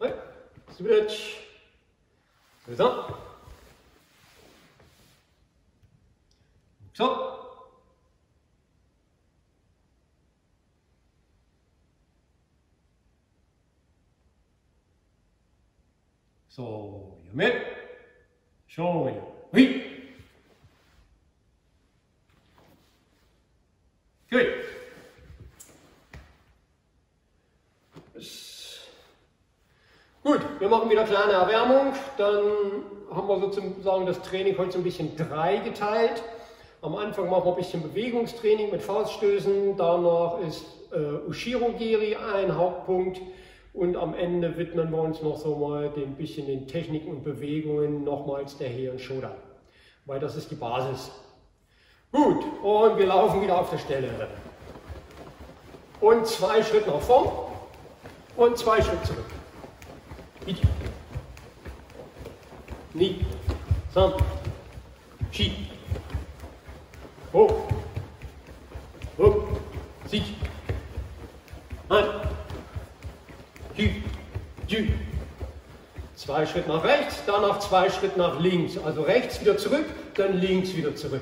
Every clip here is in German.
はい。ストレッチそれさそうそう夢。正面はい。Wir machen wieder kleine Erwärmung. Dann haben wir sozusagen das Training heute so ein bisschen drei geteilt. Am Anfang machen wir ein bisschen Bewegungstraining mit Fauststößen. Danach ist äh, Ushiro Giri ein Hauptpunkt. Und am Ende widmen wir uns noch so mal ein bisschen den Techniken und Bewegungen nochmals der He und Shoda. Weil das ist die Basis. Gut, und wir laufen wieder auf der Stelle. Und zwei Schritte nach vorn und zwei Schritte zurück. Zwei Schritte nach rechts, danach zwei Schritte nach links. Also rechts wieder zurück, dann links wieder zurück.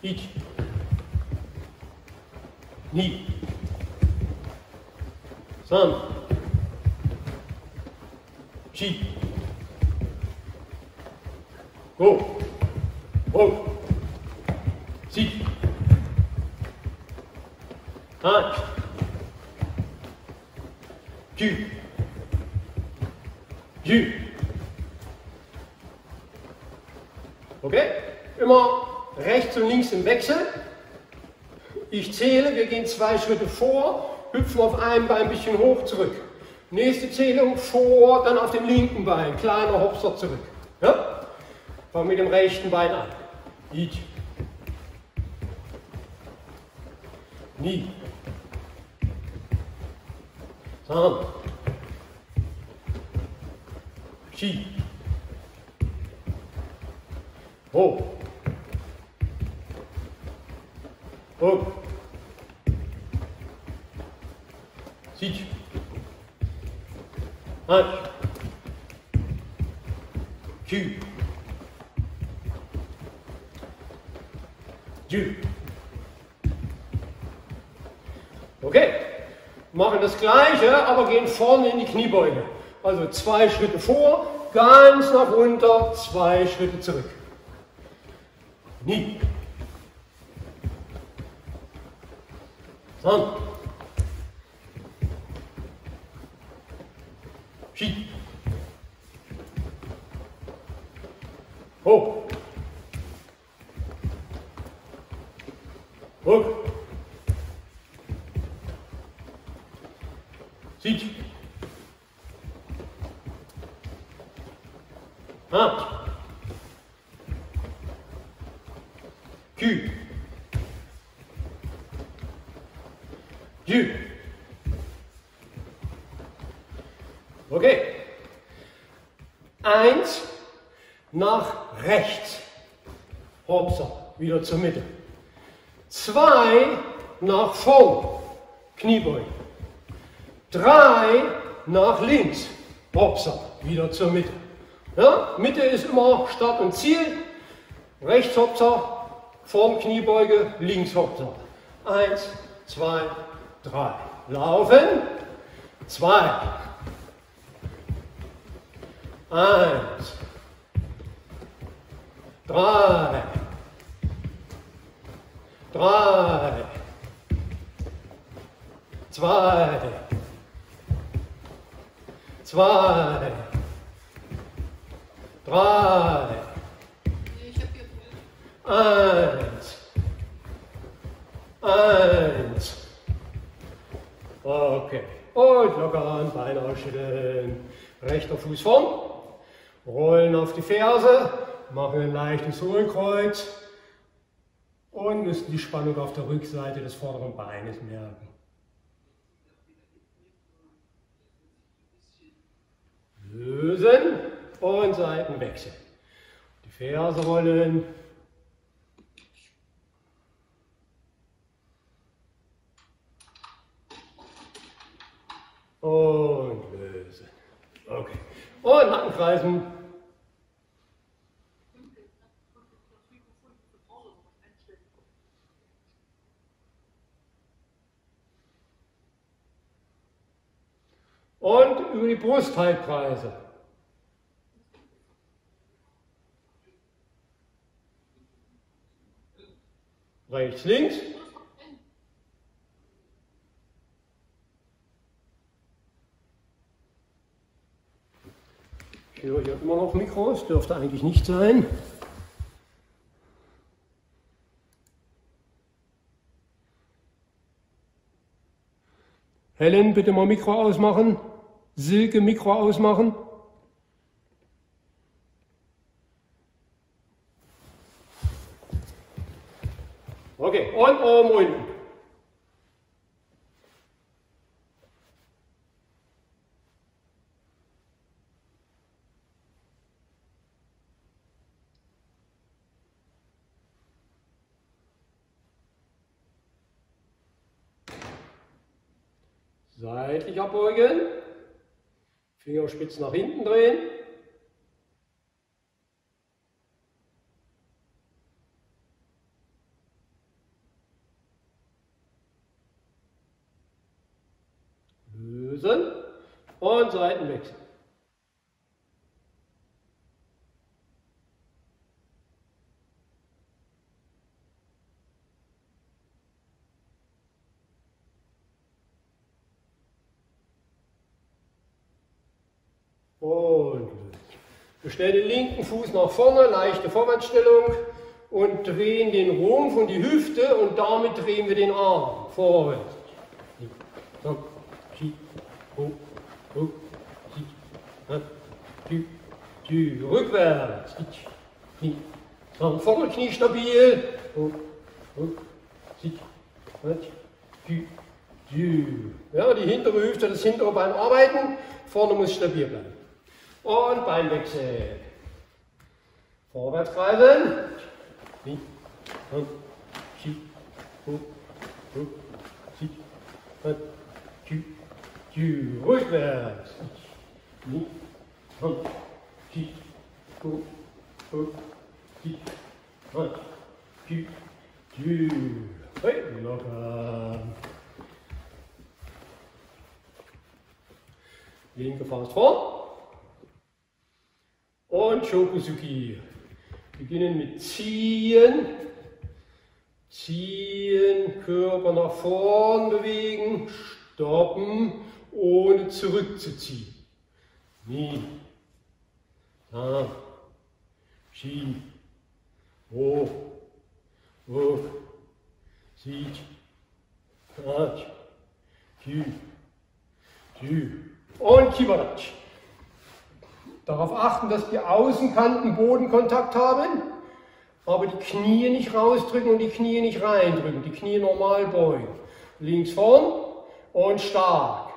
Ich. Ni. San. Chi. Go. Ho. Si. Han. Ju. Ju. Okay? Immer rechts und links im Wechsel. Ich zähle, wir gehen zwei Schritte vor, hüpfen auf einem Bein ein bisschen hoch zurück. Nächste Zählung vor, dann auf dem linken Bein, kleiner Hopser zurück. Ja? Fang mit dem rechten Bein an. Ich. Nie. Sam. Chi. Ho. Ho. Sieht. 8 9 10 Okay, machen das gleiche, aber gehen vorne in die Kniebeuge. Also zwei Schritte vor, ganz nach runter, zwei Schritte zurück. Knie. Dann. Okay. Eins nach rechts. Hopsa, wieder zur Mitte. Zwei nach vorn. Kniebeugen. Drei nach links. Hopsa, wieder zur Mitte. Ja, Mitte ist immer Start und Ziel. Rechts Hopsa, vorn Kniebeuge, links Hopsa. Eins, zwei, drei. Laufen. Zwei. Eins. Drei. Drei. Zwei. Zwei. Drei. Eins. Eins. Okay. Und locker an, Beine ausschütteln. Rechter Fuß vorn. Rollen auf die Ferse. Machen ein leichtes Hohlkreuz. Und müssen die Spannung auf der Rückseite des vorderen Beines merken. Lösen und Seitenwechsel. Die Ferse rollen. Und lösen. Okay. Und Nackenkreisen. Und über die Brusthalbkreise. Rechts, links. Höre hier immer noch Mikros, dürfte eigentlich nicht sein. Helen, bitte mal Mikro ausmachen. Silke, Mikro ausmachen. Okay, und oben unten. Seitlich abbeugen, Fingerspitze nach hinten drehen. Lösen. Und Seiten wechseln. Und wir stellen den linken Fuß nach vorne, leichte Vorwärtsstellung und drehen den Rumpf und die Hüfte und damit drehen wir den Arm vorwärts. Rückwärts. So, Vorderknie stabil. Ja, die hintere Hüfte, das hintere Bein arbeiten, vorne muss stabil bleiben. Und Beinwechsel. Vorwärts greifen. Hin, hin, schieb, hoch, hoch, schieb, hin, schieb, schieb. Rückwärts. Hin, hin, schieb, hoch, hoch, schieb. Hey, locker. Linke Faust vor. Und Shokusuki. Beginnen mit Ziehen. Ziehen, Körper nach vorn bewegen, stoppen, ohne zurückzuziehen. Ni. Da. Shi. Hoch. Hoch. Sieht. Kratsch. Kü. Kü. Und Kibarachi. Darauf achten, dass die Außenkanten Bodenkontakt haben, aber die Knie nicht rausdrücken und die Knie nicht reindrücken. Die Knie normal beugen. Links vorn und stark.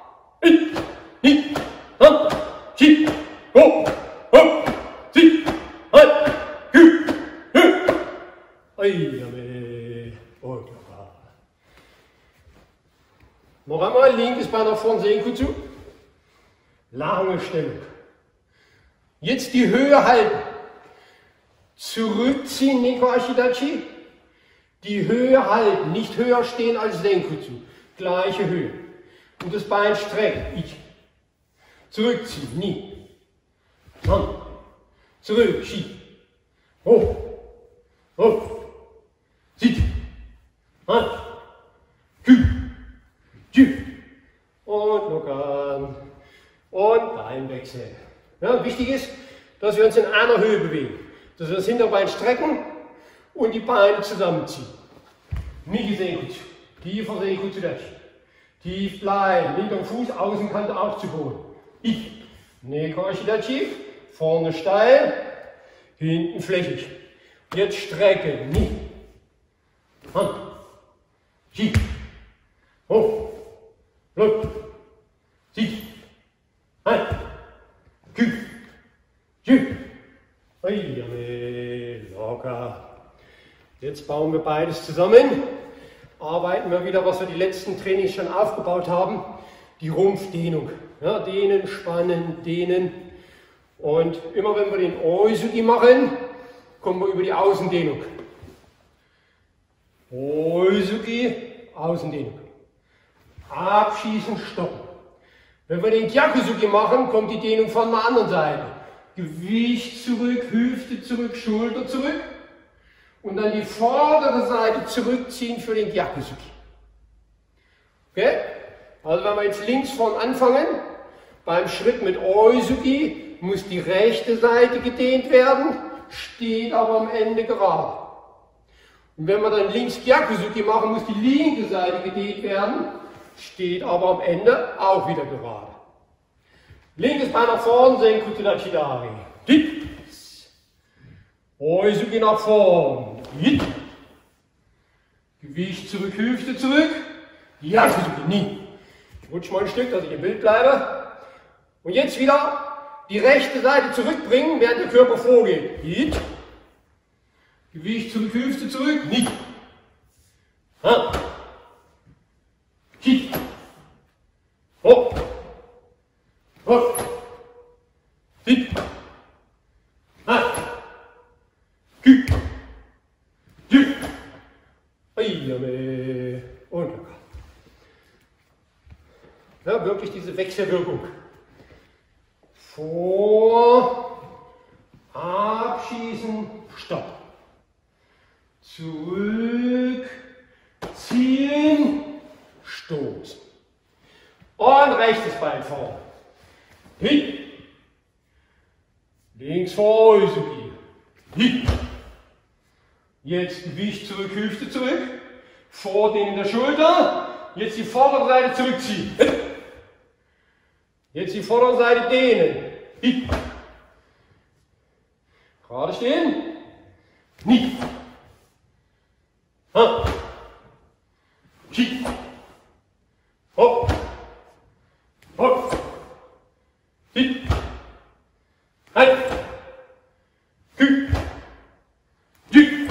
Noch einmal, linkes Bein nach vorn, Senkutsu. Lange Stellung. Jetzt die Höhe halten. Zurückziehen, Neko Ashidachi. Die Höhe halten, nicht höher stehen als Senkutsu. Gleiche Höhe. Und das Bein strecken. Ich. Zurückziehen, nie. Dann. Zurück, schieb. Hoch. Hoch. Sieht. Hand. Kü. Kü. Und lockern. Und Beinwechsel. Ja, wichtig ist, dass wir uns in einer Höhe bewegen. Dass wir das Hinterbein strecken und die Beine zusammenziehen. Nicht sehen gut. Tiefer sehen gut zu Tief bleiben. Linker Fuß, Außenkante auch zu Boden. Ich. Neko Ashidachi. Vorne steil. Hinten flächig. Jetzt strecken. Ni. Hand. Schieb. Hoch. Look. Sieht. Hand. Kü. Kü. Locker. Jetzt bauen wir beides zusammen. Arbeiten wir wieder, was wir die letzten Trainings schon aufgebaut haben. die Rumpfdehnung. Ja, dehnen, spannen, dehnen. Und immer wenn wir den Oisugi machen, kommen wir über die Außendehnung. Oisugi, Außendehnung. Abschießen, stoppen. Wenn wir den Kyakusuki machen, kommt die Dehnung von der anderen Seite. Gewicht zurück, Hüfte zurück, Schulter zurück. Und dann die vordere Seite zurückziehen für den Kyakusuki. Okay? Also wenn wir jetzt links vorn anfangen, beim Schritt mit Oisuki muss die rechte Seite gedehnt werden, steht aber am Ende gerade. Und wenn wir dann links Gyakusuki machen, muss die linke Seite gedehnt werden, steht aber am Ende auch wieder gerade. Linkes Bein nach vorn, Senku zu der Chidari. Oisuki nach vorn. Gewicht zurück, Hüfte zurück. Gyakusuki, nie. Ich rutsche mal ein Stück, dass ich im Bild bleibe. Und jetzt wieder die rechte Seite zurückbringen, während der Körper vorgeht. Geht. Gewicht zurück, Hüfte zurück. Nicht. Ha. Hit. Hopp. Hopp. Hit. Ha. Kü. Kü. Eiame. Und locker. Ja, wirklich diese Wechselwirkung. Vor, abschießen, stopp. Zurück, ziehen, stoßen. Und rechtes Bein vor. Hin. Links vor, Oisuki. Hin. Jetzt Gewicht zurück, Hüfte zurück. Vor den in der Schulter. Jetzt die vordere Seite zurückziehen. Jetzt die vordere Seite dehnen. Hin. Gerade stehen. Nicht. Ha. Hi. Hopp. Hopp. Hin. Halt. Kü. Jü.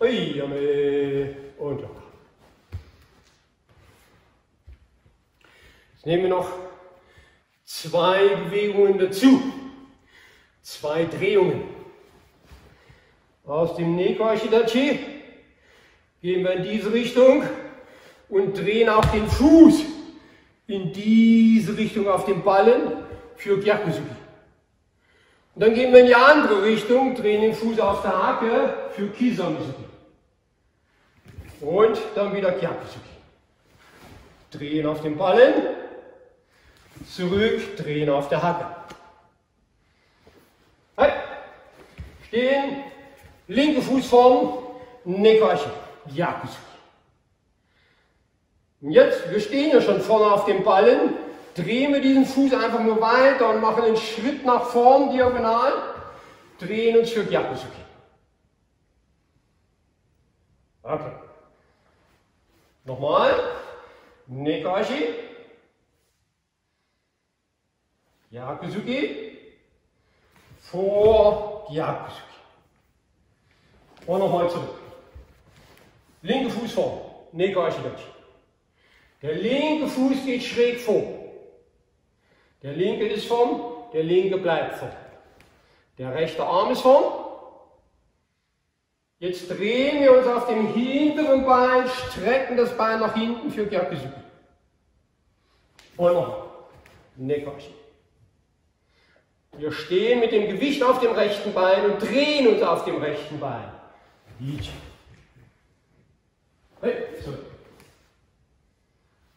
Eiame. Und locker. Jetzt nehmen wir noch zwei Bewegungen dazu. Zwei Drehungen. Aus dem Neko-Ashidachi gehen wir in diese Richtung und drehen auch den Fuß in diese Richtung auf den Ballen für Gyakusuki. Und dann gehen wir in die andere Richtung, drehen den Fuß auf der Hacke für Kisamusuki. Und dann wieder Gyakusuki. Drehen auf den Ballen, zurück, drehen auf der Hacke. Halt. Stehen, linke Fußform, Nekoashi, Gyakusuki. Und jetzt, wir stehen ja schon vorne auf dem Ballen, drehen wir diesen Fuß einfach nur weiter und machen einen Schritt nach vorn diagonal, drehen uns für Gyakusuki. Okay. Nochmal. Nekashi. Gyakusuki. Vor Gyakusuki. Und nochmal zurück. Linke Fuß vor. Nekashi Dachi. Der linke Fuß geht schräg vor. Der linke ist vorn, der linke bleibt vorn. Der rechte Arm ist vorn. Jetzt drehen wir uns auf dem hinteren Bein, strecken das Bein nach hinten für Gyakusuki. Und noch. Nekashi. Wir stehen mit dem Gewicht auf dem rechten Bein und drehen uns auf dem rechten Bein. Ichi. Hey, so.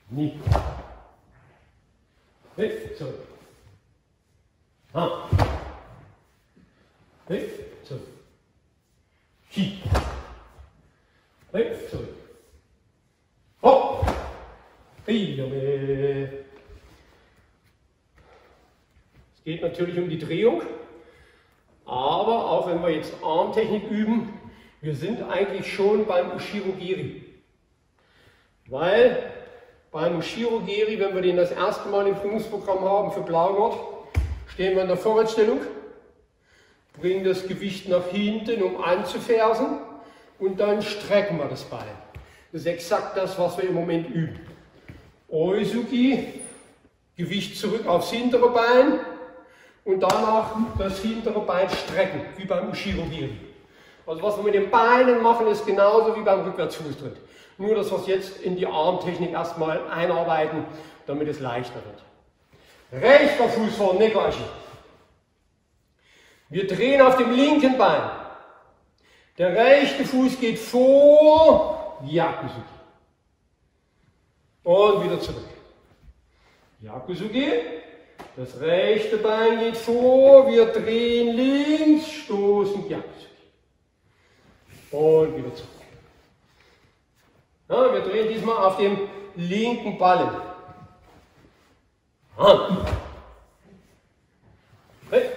Ni. Hey, so. Ha. Hey, so. Hi. Hey, so. Hopp. Hey, Junge. Es geht natürlich um die Drehung, aber auch wenn wir jetzt Armtechnik üben, wir sind eigentlich schon beim Ushirogiri. Weil beim Ushirogiri, wenn wir den das erste Mal im Prüfungsprogramm haben für Blaugurt, stehen wir in der Vorwärtsstellung, bringen das Gewicht nach hinten, um anzufersen und dann strecken wir das Bein. Das ist exakt das, was wir im Moment üben. Oisuki, Gewicht zurück aufs hintere Bein und danach das hintere Bein strecken, wie beim Ushirogiri. Also was wir mit den Beinen machen, ist genauso wie beim Rückwärtsfußtritt. Nur, dass wir es jetzt in die Armtechnik erstmal einarbeiten, damit es leichter wird. Rechter Fuß vor Nekoashi. Wir drehen auf dem linken Bein. Der rechte Fuß geht vor, Yakusuki. Und wieder zurück. Yakusuki. Das rechte Bein geht vor, wir drehen links, stoßen Yakusuki. Und wieder zurück. Ja, wir drehen diesmal auf dem linken Ballen. Hand. Hey.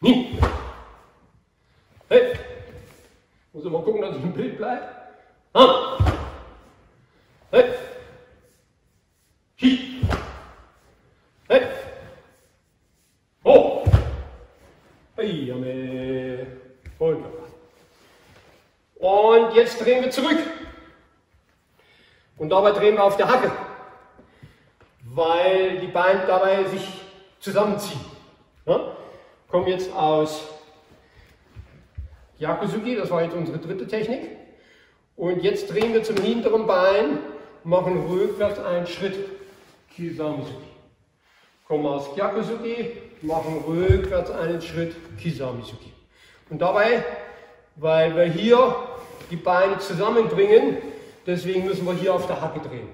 Nie. Hey. Muss mal gucken, dass ich im Bild bleibe. Hand. Hey. Hi. Hey. Oh. Hey, Und und jetzt drehen wir zurück. Und dabei drehen wir auf der Hacke, weil die Beine dabei sich zusammenziehen. Ja? Kommen jetzt aus Yakuzuki, das war jetzt unsere dritte Technik. Und jetzt drehen wir zum hinteren Bein, machen rückwärts einen Schritt. Kisamizuki. Kommen aus Yakuzuki, machen rückwärts einen Schritt. Kisamizuki. Und dabei, weil wir hier die Beine zusammenbringen. Deswegen müssen wir hier auf der Hacke drehen.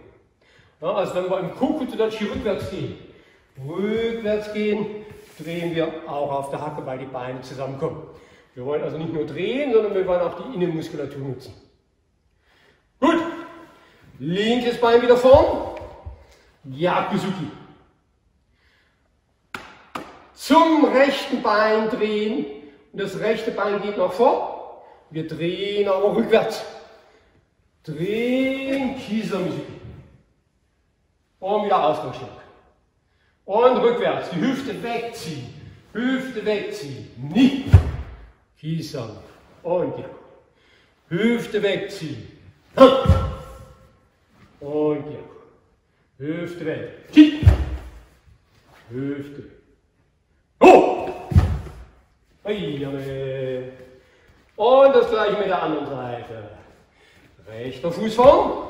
Ja, also wenn wir im Kokutsudachi rückwärts gehen, rückwärts gehen, drehen wir auch auf der Hacke, weil die Beine zusammenkommen. Wir wollen also nicht nur drehen, sondern wir wollen auch die Innenmuskulatur nutzen. Gut, linkes Bein wieder vorn, Yakusuki. Zum rechten Bein drehen und das rechte Bein geht nach vorn. Wir drehen aber rückwärts. Drehen, Kiesermusik. Und wieder Ausgangsschlag. Und rückwärts, die Hüfte wegziehen. Hüfte wegziehen. Nicht. Kiesern. Und ja. Hüfte wegziehen. Und ja. Hüfte weg. Hüfte. Und das gleiche mit der anderen Seite. Rechter Fuß vorn.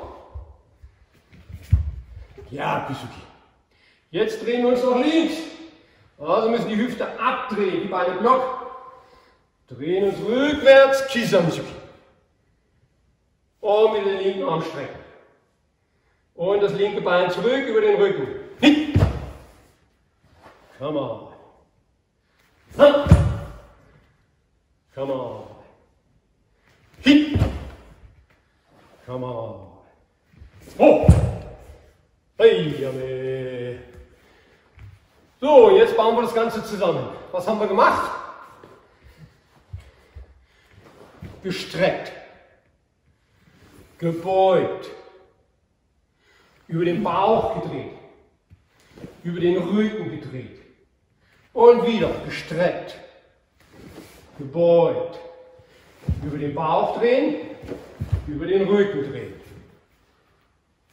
Ja, Bisuki. Jetzt drehen wir uns nach links. Also müssen die Hüfte abdrehen, die Beine block. Drehen uns rückwärts, Kisamisuki. Und mit dem linken Arm strecken. Und das linke Bein zurück über den Rücken. Come on. Come on. Hit. Come on. Oh. Hey, So, jetzt bauen wir das Ganze zusammen. Was haben wir gemacht? Gestreckt. Gebeugt. Über den Bauch gedreht. Über den Rücken gedreht. Und wieder gestreckt. Gebeugt über den Bauch drehen, über den Rücken drehen.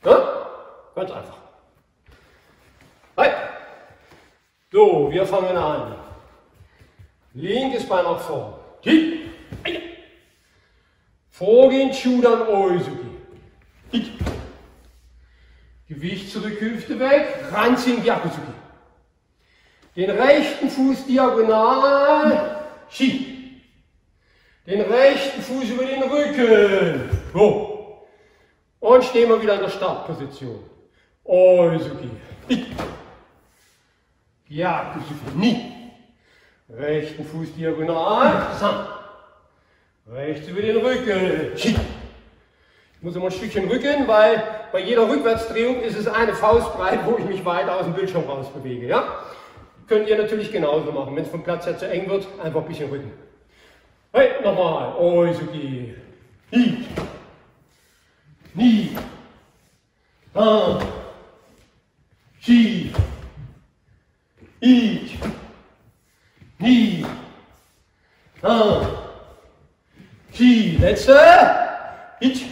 Ja? Ganz einfach. Halt. So, wir fangen an. Linkes Bein nach vorn. Vorgehen, Chudan Oizuki. Gewicht zurück, Hüfte weg, ranziehen, Gyakusuki. Den rechten Fuß diagonal, Shi. Den rechten Fuß über den Rücken. So. Und stehen wir wieder in der Startposition. Oisuki. Ja, nie. Rechten Fuß diagonal. Rechts über den Rücken. Ich muss immer ein Stückchen rücken, weil bei jeder Rückwärtsdrehung ist es eine Faustbreit, wo ich mich weiter aus dem Bildschirm raus bewege. Ja? Könnt ihr natürlich genauso machen. Wenn es vom Platz her zu eng wird, einfach ein bisschen rücken. Hey, nochmal. Oisuki. Hi. Ni. Han. Chi. Ich. Ni. Han. Chi. Letzte. Ich.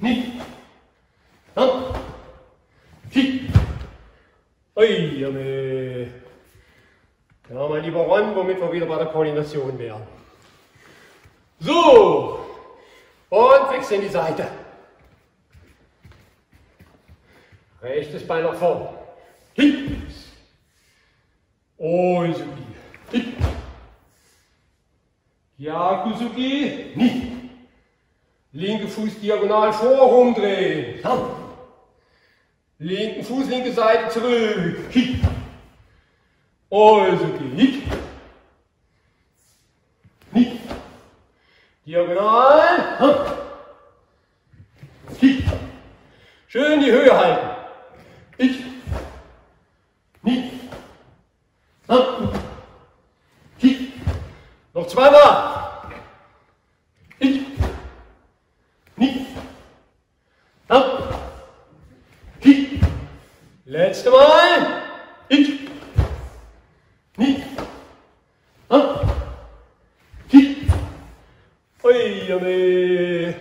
Ni. Han. Hi. Ui, ja, mein lieber Ron, womit wir wieder bei der Koordination wären. So, und wechseln die Seite. Rechtes Bein nach vorn. Hi. Oizuki. Hi. Yakuzuki. Ni. Linke Fuß diagonal vor, rumdrehen. Linken Fuß, linke Seite zurück. Hi. Oizuki. Hi. Ni. Diagonal. Hi. Schön die Höhe halten. Ich. Nicht. Ich. Noch zweimal. Ich. Nicht. Ich. Letzte Mal. Ich. Nicht. Ich. Ui, Junge.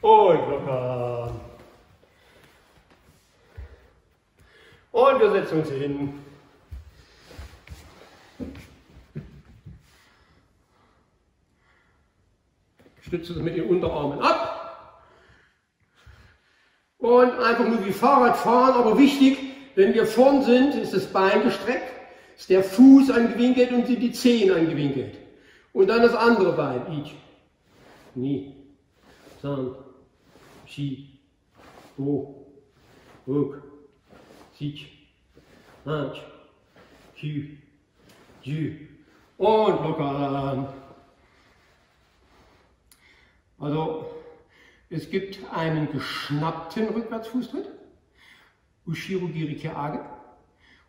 Und locker. Uns hin. Stütze es mit den Unterarmen ab. Und einfach nur wie Fahrrad fahren, aber wichtig, wenn wir vorn sind, ist das Bein gestreckt, ist der Fuß angewinkelt und sind die Zehen angewinkelt. Und dann das andere Bein. Ich. Ni. San. Shi. Ho. Rück. Sich. Hanch. Hü. Jü. Und lockern. Also es gibt einen geschnappten Rückwärtsfußtritt, Ushirogiri Keage,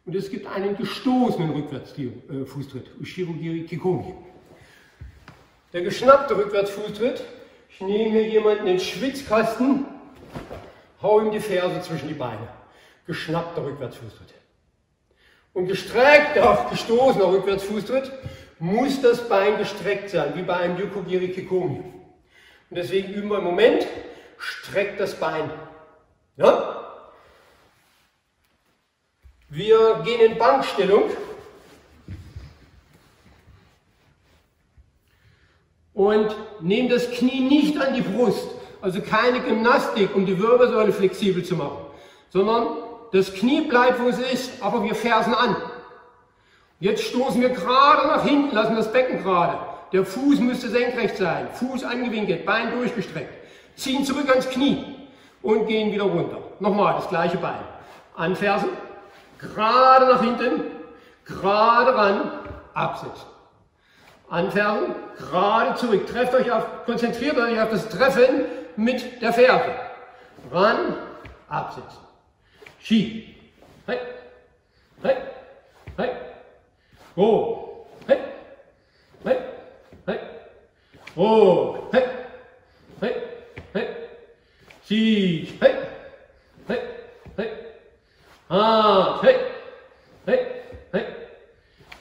und es gibt einen gestoßenen Rückwärtsfußtritt, Ushirogiri Kikomi. Der geschnappte Rückwärtsfußtritt, ich nehme jemanden in den Schwitzkasten, hau ihm die Ferse zwischen die Beine. Geschnappter Rückwärtsfußtritt. Und gestreckter, gestoßener Rückwärtsfußtritt muss das Bein gestreckt sein, wie bei einem Yukogiri Kikomi. Und deswegen üben wir im Moment, streckt das Bein. Ja? Wir gehen in Bankstellung. Und nehmen das Knie nicht an die Brust. Also keine Gymnastik, um die Wirbelsäule flexibel zu machen. Sondern das Knie bleibt, wo es ist, aber wir fersen an. Jetzt stoßen wir gerade nach hinten, lassen das Becken gerade. Der Fuß müsste senkrecht sein, Fuß angewinkelt, Bein durchgestreckt. Ziehen zurück ans Knie und gehen wieder runter. Nochmal das gleiche Bein. Anfersen, gerade nach hinten, gerade ran, absetzen. Anfersen, gerade zurück. Trefft euch auf, konzentriert euch auf das Treffen mit der Ferse. Ran, absetzen. Schieb. Hey, hey, hey. Go. Hey, hey. Hey. Oh. Hey. Hey. Hey. Sie. Hey. Hey. Hey. Ah. Hey. Hey. Hey.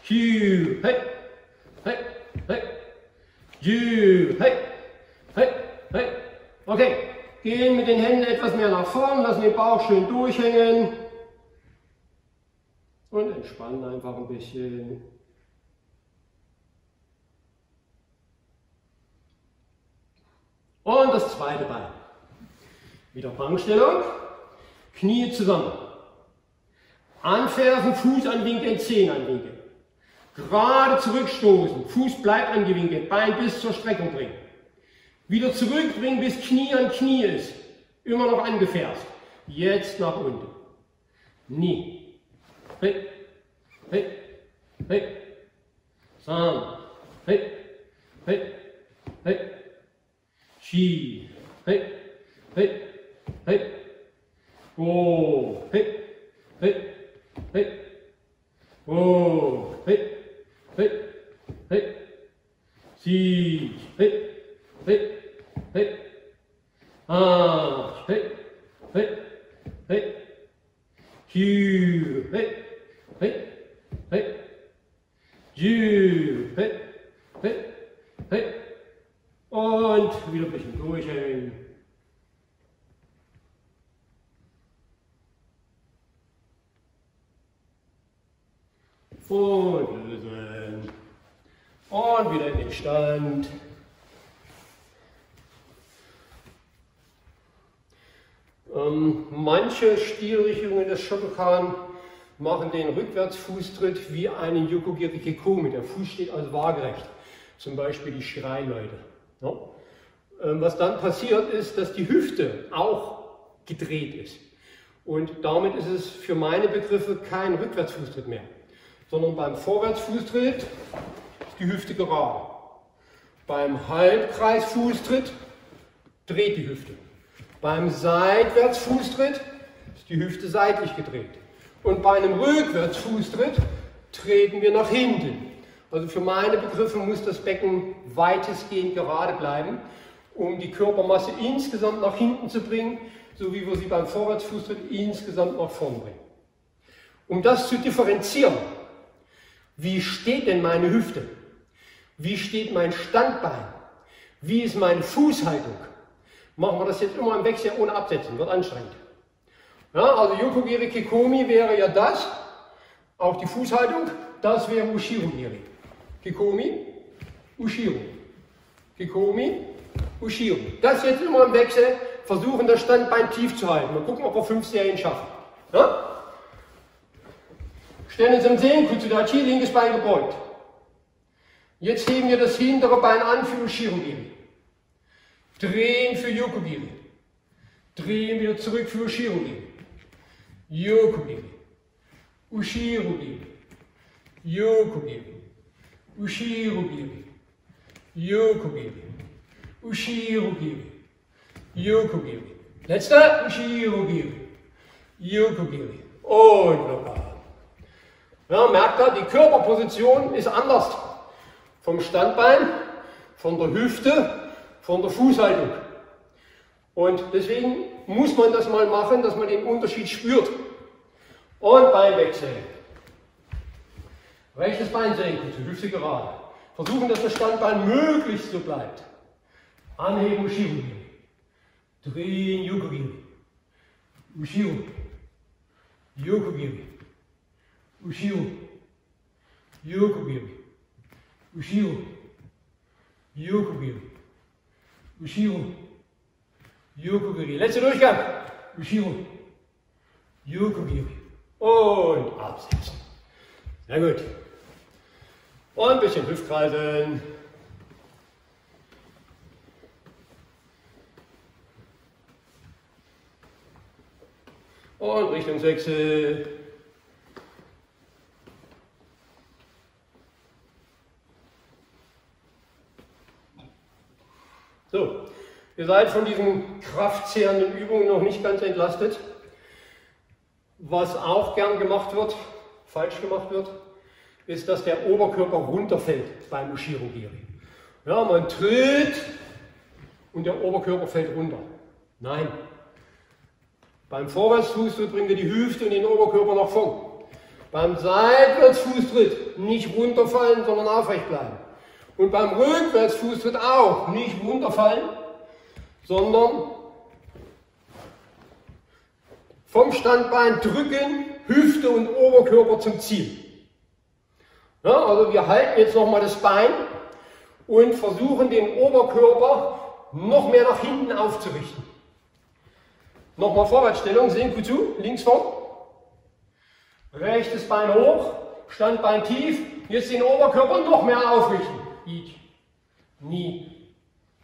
Hugh. Hey. Hey. Hey. You. Hey. Hey. Hey. Okay. Gehen mit den Händen etwas mehr nach vorn, lassen den Bauch schön durchhängen. Und entspannen einfach ein bisschen. Und das zweite Bein. Wieder Bankstellung. Knie zusammen. Anfersen, Fuß anwinkeln, Zehen anwinkeln. Gerade zurückstoßen. Fuß bleibt angewinkelt. Bein bis zur Streckung bringen. Wieder zurückbringen, bis Knie an Knie ist. Immer noch angeferst. Jetzt nach unten. Nie. Hey. Hey. Hey. San. Hey. Hey. Hey. Chi. Hey. Hey. Hey. Go. Hey. Hey. Hey. Go. Hey. Hey. Hey. Si. Hey. Hey. はい。あー、はい。はい。はい。きゅう、はい。はい。はい。10, ah, hey, hey, hey. Und wieder ein bisschen durchhängen. Und lösen. Und wieder in den Stand. Ähm, manche Stilrichtungen des Shotokan machen den Rückwärtsfußtritt wie einen Yokogiri Kikomi. Der Fuß steht also waagerecht. Zum Beispiel die Schreileute. Ja? Ähm, was dann passiert ist, dass die Hüfte auch gedreht ist. Und damit ist es für meine Begriffe kein Rückwärtsfußtritt mehr, sondern beim Vorwärtsfußtritt ist die Hüfte gerade. Beim Halbkreisfußtritt dreht die Hüfte. Beim Seitwärtsfußtritt ist die Hüfte seitlich gedreht. Und bei einem Rückwärtsfußtritt treten wir nach hinten. Also für meine Begriffe muss das Becken weitestgehend gerade bleiben, um die Körpermasse insgesamt nach hinten zu bringen, so wie wir sie beim Vorwärtsfußtritt insgesamt nach vorn bringen. Um das zu differenzieren, wie steht denn meine Hüfte? Wie steht mein Standbein? Wie ist meine Fußhaltung? Machen wir das jetzt immer im Wechsel ohne Absetzen, wird anstrengend. Ja, also Yokogiri Kikomi wäre ja das, auch die Fußhaltung, das wäre Ushiro-Giri. Kikomi, Ushiro. Kikomi, Ushiro. Das jetzt immer im Wechsel, versuchen das Standbein tief zu halten. Mal gucken, ob wir fünf Serien schaffen. Ja? Stellen uns im Senkutsudachi, linkes Bein gebeugt. Jetzt heben wir das hintere Bein an für Ushiro-Giri. Drehen für Yokogiri. Drehen wieder zurück für Ushiro-Giri. Yokogiri. Ushiro-Giri. Yokogiri. Ushiro-Giri. Yokogiri. Ushiro-Giri. Yokogiri. Letzter. Ushiro-Giri. Yokogiri. Und locker. Ja, merkt ihr, die Körperposition ist anders. Vom Standbein, von der Hüfte, von der Fußhaltung. Und deswegen muss man das mal machen, dass man den Unterschied spürt. Und Beinwechsel. Rechtes Bein senken, zur Hüfte gerade. Versuchen, dass das Standbein möglichst so bleibt. Anheben, Ushiro. Drehen, Yukogiri. Ushiro. Yukogiri. Ushiro. Yukogiri. Ushiro. Yukogiri. Ushiro. Yukogiri. Letzter Durchgang. Ushiro. Yukogiri. Und absetzen. Sehr gut. Und ein bisschen Hüftkreisen. Und Richtungswechsel. So, ihr seid von diesen kraftzehrenden Übungen noch nicht ganz entlastet. Was auch gern gemacht wird, falsch gemacht wird, ist, dass der Oberkörper runterfällt beim Ushiro-Giri. Ja, man tritt und der Oberkörper fällt runter. Nein. Beim Vorwärtsfußtritt bringen wir die Hüfte und den Oberkörper nach vorn. Beim Seitwärtsfußtritt nicht runterfallen, sondern aufrecht bleiben. Und beim Rückwärtsfußtritt auch nicht runterfallen, sondern vom Standbein drücken, Hüfte und Oberkörper zum Ziel. Ja, also wir halten jetzt nochmal das Bein und versuchen den Oberkörper noch mehr nach hinten aufzurichten. Nochmal Vorwärtsstellung, sehen zu, links vorn. Rechtes Bein hoch, Standbein tief, jetzt den Oberkörper noch mehr aufrichten. Ich, Ni,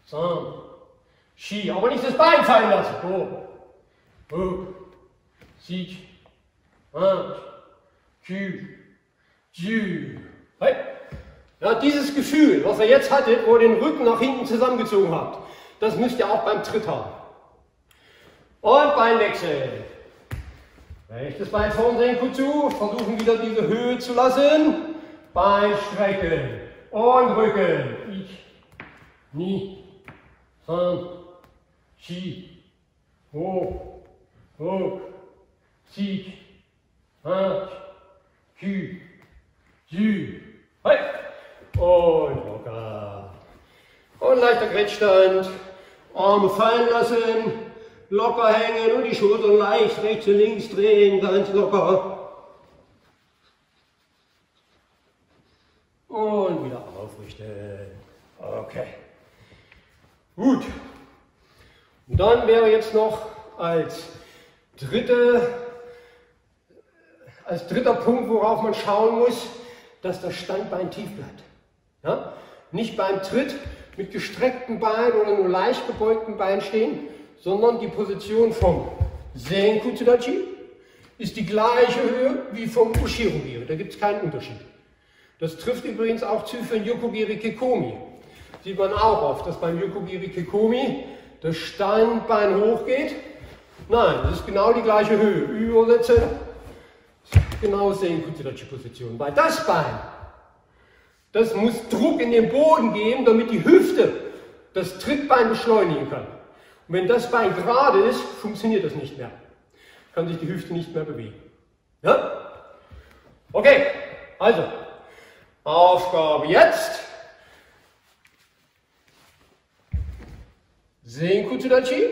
San, Shi, aber nicht das Bein fallen lassen. Ho, Ho, Sik, Anch, Kü, Jü. Hey. Ja, dieses Gefühl, was ihr jetzt hattet, wo ihr den Rücken nach hinten zusammengezogen habt, das müsst ihr auch beim Tritt haben. Und Beinwechsel. Rechtes Bein vorn senken zu, versuchen wieder diese Höhe zu lassen. Bein strecken und Rücken. Ich, Ni, San, Shi, Hoch, Hoch, Sik, Hanch, Kü, Jü. Hey. Und locker. Und leichter Grätschstand. Arme fallen lassen. Locker hängen und die Schultern leicht rechts und links drehen. Ganz locker. Und wieder aufrichten. Okay. Gut. Und dann wäre jetzt noch als, dritte, als dritter Punkt, worauf man schauen muss, dass das Standbein tief bleibt. Ja? Nicht beim Tritt mit gestreckten Beinen oder nur leicht gebeugten Beinen stehen, sondern die Position vom Senkutsudachi ist die gleiche Höhe wie vom Ushirogiri. Da gibt es keinen Unterschied. Das trifft übrigens auch zu für den Yokogiri Kekomi. Sieht man auch oft, dass beim Yokogiri Kekomi das Standbein hochgeht. Nein, das ist genau die gleiche Höhe. Übersetze, genau Senkutsudachi-Position. Weil das Bein, das muss Druck in den Boden geben, damit die Hüfte das Trittbein beschleunigen kann. Und wenn das Bein gerade ist, funktioniert das nicht mehr. Kann sich die Hüfte nicht mehr bewegen. Ja? Okay, also, Aufgabe jetzt. Senkutsudachi.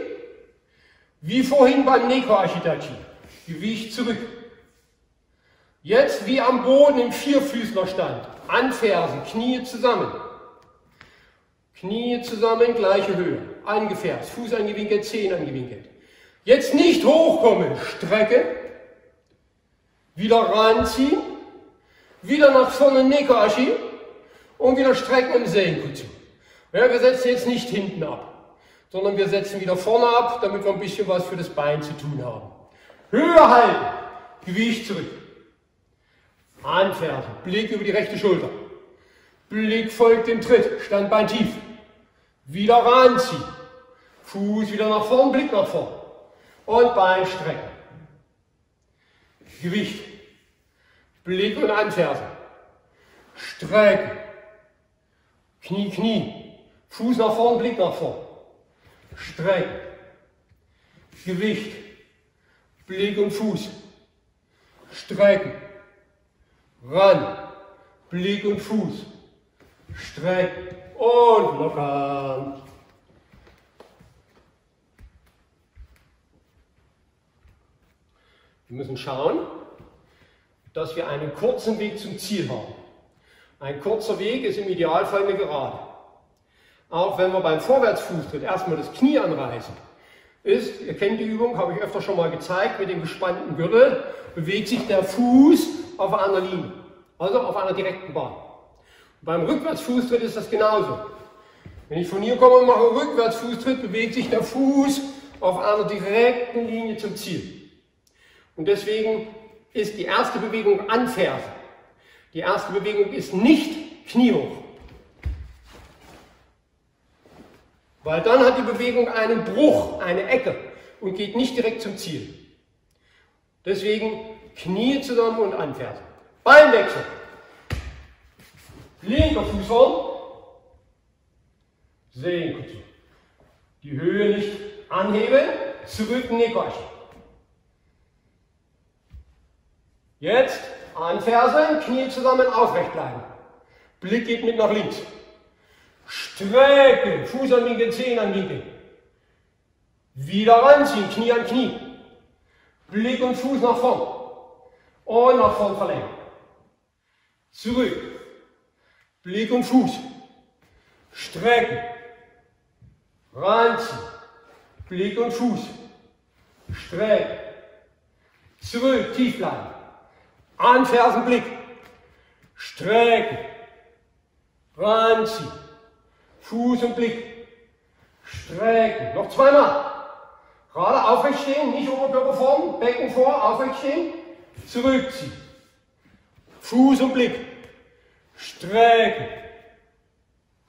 Wie vorhin beim Neko Ashidachi. Gewicht zurück. Jetzt wie am Boden im Vierfüßlerstand. Anfersen, Knie zusammen. Knie zusammen, gleiche Höhe. Angefärbt, Fuß angewinkelt, Zehen angewinkelt. Jetzt nicht hochkommen, Strecke. Wieder ranziehen. Wieder nach vorne Neko Ashi. Und wieder strecken im Senkutsu. Ja, wir setzen jetzt nicht hinten ab, sondern wir setzen wieder vorne ab, damit wir ein bisschen was für das Bein zu tun haben. Höhe halten, Gewicht zurück. Anfersen, Blick über die rechte Schulter. Blick folgt dem Tritt, Standbein tief. Wieder ranziehen. Fuß wieder nach vorn, Blick nach vorn. Und Bein strecken. Gewicht. Blick und anfersen. Strecken. Knie, Knie. Fuß nach vorn, Blick nach vorn. Strecken. Gewicht. Blick und Fuß. Strecken ran, Blick und Fuß, streck und lockern. Wir müssen schauen, dass wir einen kurzen Weg zum Ziel haben. Ein kurzer Weg ist im Idealfall eine Gerade. Auch wenn wir beim Vorwärtsfußtritt erstmal das Knie anreißen, ist, ihr kennt die Übung, habe ich öfter schon mal gezeigt, mit dem gespannten Gürtel bewegt sich der Fuß auf einer Linie, also auf einer direkten Bahn. Beim Rückwärtsfußtritt ist das genauso. Wenn ich von hier komme und mache Rückwärtsfußtritt, bewegt sich der Fuß auf einer direkten Linie zum Ziel. Und deswegen ist die erste Bewegung Anfersen. Die erste Bewegung ist nicht kniehoch. Weil dann hat die Bewegung einen Bruch, eine Ecke und geht nicht direkt zum Ziel. Deswegen Knie zusammen und anfersen. Beinwechsel. Linker Fuß vorn. Senkutsu. Die Höhe nicht anheben. Zurück Nikoshi. Jetzt anfersen, Knie zusammen, aufrecht bleiben. Blick geht mit nach links. Strecken, Fuß an Winkel, Zehen an Winkel. Wieder ranziehen, Knie an Knie. Blick und Fuß nach vorn. Und nach vorn verlängern. Zurück. Blick und Fuß. Strecken. Ranziehen. Blick und Fuß. Strecken. Zurück. Tief bleiben. Anfersen, Blick. Strecken. Ranziehen. Fuß und Blick. Strecken. Noch zweimal. Gerade aufrecht stehen, nicht Oberkörper vorn, Becken vor, aufrecht stehen zurückziehen. Fuß und Blick. Strecken.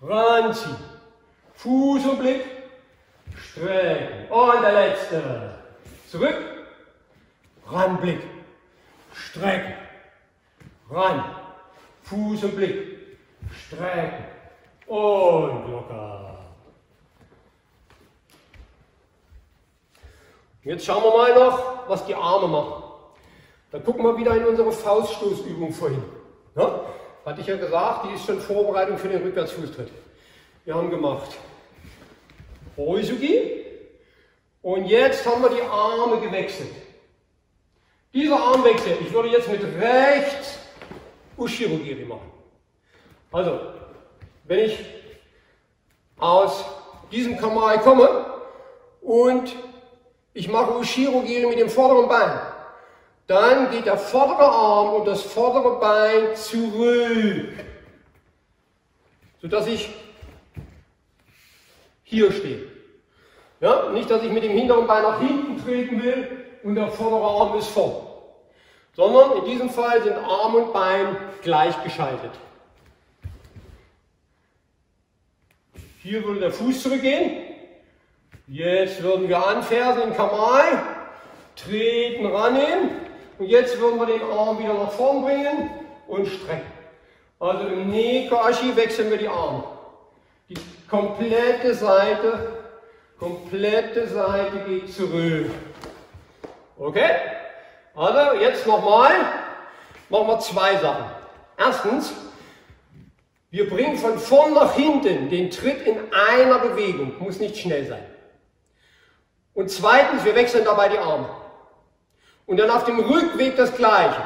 Ranziehen. Fuß und Blick. Strecken. Und der letzte. Zurück. Ranblick. Strecken. Ran. Fuß und Blick. Strecken. Und locker. Jetzt schauen wir mal noch, was die Arme machen. Dann gucken wir wieder in unsere Fauststoßübung vorhin. Ja? Hatte ich ja gesagt, die ist schon Vorbereitung für den Rückwärtsfußtritt. Wir haben gemacht Oisugi und jetzt haben wir die Arme gewechselt. Dieser Armwechsel, ich würde jetzt mit rechts Ushirogiri machen. Also, wenn ich aus diesem Kanal komme und ich mache Ushiro-Giri mit dem vorderen Bein, dann geht der vordere Arm und das vordere Bein zurück, sodass ich hier stehe. Ja, nicht, dass ich mit dem hinteren Bein nach hinten treten will und der vordere Arm ist vorn, sondern in diesem Fall sind Arm und Bein gleichgeschaltet. Hier würde der Fuß zurückgehen. Jetzt würden wir anfersen in Kamal, treten ran hin und jetzt würden wir den Arm wieder nach vorn bringen und strecken. Also im Nekashi wechseln wir die Arme. Die komplette Seite, komplette Seite geht zurück. Okay? Also jetzt nochmal, machen wir zwei Sachen. Erstens, wir bringen von vorn nach hinten den Tritt in einer Bewegung, muss nicht schnell sein. Und zweitens, wir wechseln dabei die Arme. Und dann auf dem Rückweg das gleiche.